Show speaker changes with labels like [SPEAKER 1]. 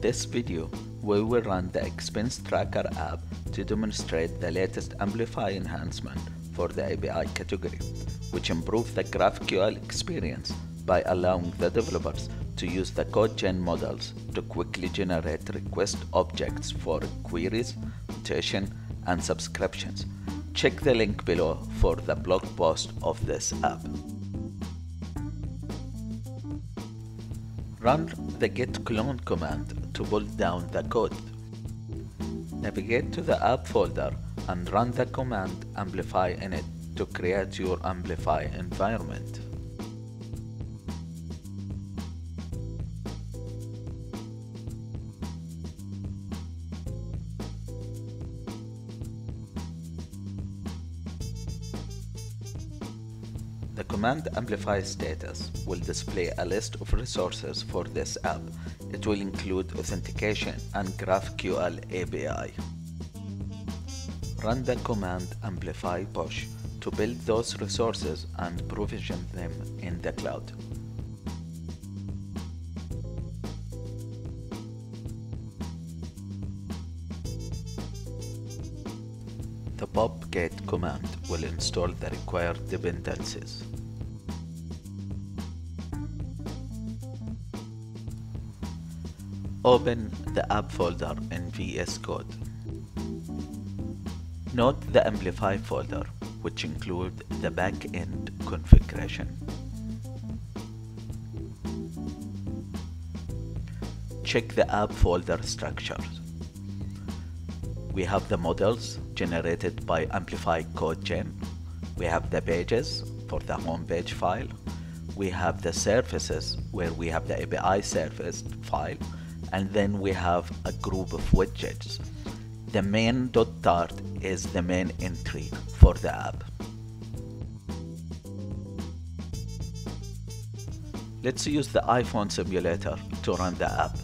[SPEAKER 1] this video, we will run the Expense Tracker app to demonstrate the latest Amplify enhancement for the API category, which improves the GraphQL experience by allowing the developers to use the CodeGen models to quickly generate request objects for queries, mutation, and subscriptions. Check the link below for the blog post of this app. Run the git clone command to pull down the code. Navigate to the app folder and run the command amplify init to create your amplify environment. Command amplify status will display a list of resources for this app. It will include authentication and GraphQL API. Run the command amplify push to build those resources and provision them in the cloud. The pub-get command will install the required dependencies. Open the app folder in VS Code. Note the Amplify folder, which includes the back-end configuration. Check the app folder structures. We have the models generated by Amplify CodeGen. We have the pages for the homepage file. We have the services where we have the API service file. And then we have a group of widgets. The main.dart is the main entry for the app. Let's use the iPhone simulator to run the app.